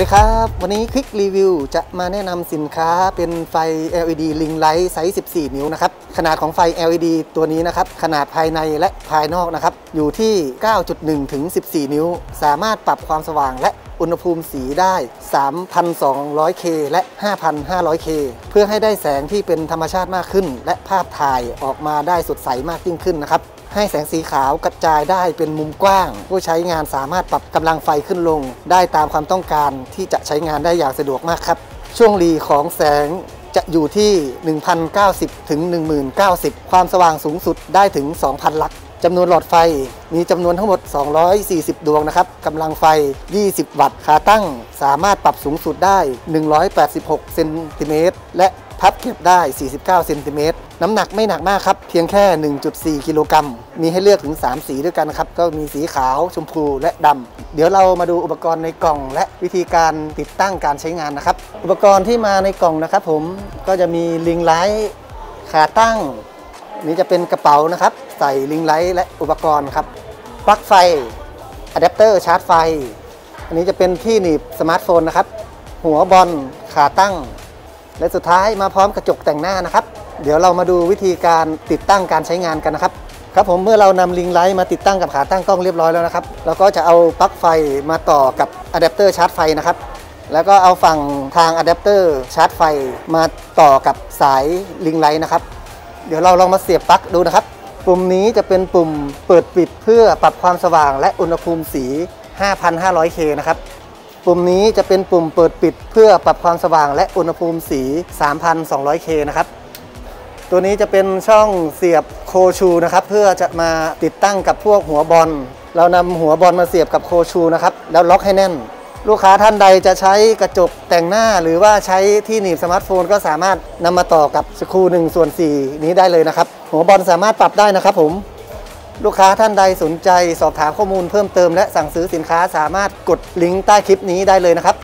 วัสดีครับ วันนี้ Quick Review จะมาแนะนำสินค้าเป็นไฟ LED Ring Light ไซส์ 14 นิ้วนะครับ ขนาดของไฟ LED ตัวนี้นะครับ ขนาดภายในและภายนอกนะครับ อยู่ที่ 9.1 ถึง 14 นิ้ว สามารถปรับความสว่างและอุณหภูมิสีได้ 3,200K และ 5,500K เพื่อให้ได้แสงที่เป็นธรรมชาติมากขึ้น และภาพถ่ายออกมาได้สดใสมากยิ่งขึ้นนะครับ ให้แสงสีขาวกระจายได้เป็นมุมกว้าง ผู้ใช้งานสามารถปรับกำลังไฟขึ้นลง ได้ตามความต้องการที่จะใช้งานได้อย่างสะดวกมากครับ ช่วงรีของแสงจะอยู่ที่ 1,090 ถึง 1,090 ความสว่างสูงสุดได้ถึง 2,000 ลักจำนวนหลอดไฟมีจำนวนทั้งหมด 240 ดวงนะครับกำลังไฟ 20 วัตต์ ขาตั้งสามารถปรับสูงสุดได้ 186 เซนติเมตร และ พับเก็บได้ 49 เซนติเมตร น้ำหนักไม่หนักมากครับ เพียงแค่ 1.4 กิโลกรัม มีให้เลือกถึง 3 สีด้วยกันครับ ก็มีสีขาว ชมพู และดำ เดี๋ยวเรามาดูอุปกรณ์ในกล่อง และวิธีการติดตั้งการใช้งานนะครับ อุปกรณ์ที่มาในกล่องนะครับผม ก็จะมี Ring Light ขาตั้ง นี่จะเป็นกระเป๋านะครับ ใส่ Ring Light และอุปกรณ์ครับ ปลั๊กไฟ อะแดปเตอร์ชาร์จไฟ อันนี้จะเป็นที่หนีบสมาร์ทโฟนนะครับ หัวบอล ขาตั้ง และสุดท้ายมาพร้อมกระจกแต่งหน้านะครับ เดี๋ยวเรามาดูวิธีการติดตั้งการใช้งานกันนะครับครับผมเมื่อเรานำ Ring Light มาติดตั้งกับขาตั้งกล้องเรียบร้อยแล้วนะครับเราก็จะเอาปลั๊กไฟมาต่อกับอะแดปเตอร์ชาร์จไฟนะครับแล้วก็เอาฝั่งทางอะแดปเตอร์ชาร์จไฟมาต่อกับสาย Ring Light นะครับ เดี๋ยวเราลองมาเสียบปลั๊กดูนะครับ ปุ่มนี้จะเป็นปุ่มเปิดปิดเพื่อปรับความสว่างและอุณหภูมิสี 5,500K นะครับ ปุ่มนี้จะเป็นปุ่มเปิดปิดเพื่อปรับความสว่างและอุณหภูมิสี 3,200K นะครับ ตัวนี้จะเป็นช่องเสียบ cold shoe นะครับ เพื่อจะมาติดตั้งกับพวกหัวบอล เรานำหัวบอลมาเสียบกับ cold shoe นะครับ แล้วล็อกให้แน่น ลูกค้าท่านใดจะใช้กระจกแต่งหน้า หรือว่าใช้ที่หนีบสมาร์ทโฟนก็สามารถนำมาต่อกับสกรู1ส่วน4นี้ได้เลยนะครับ หัวบอลสามารถปรับได้นะครับผม ลูกค้าท่านใดสนใจสอบถามข้อมูลเพิ่มเติมและสั่งซื้อสินค้าสามารถกดลิงก์ใต้คลิปนี้ได้เลยนะครับ